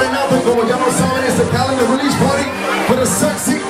calling up and going, y'all know is the calendar release party for the sexy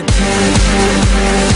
good time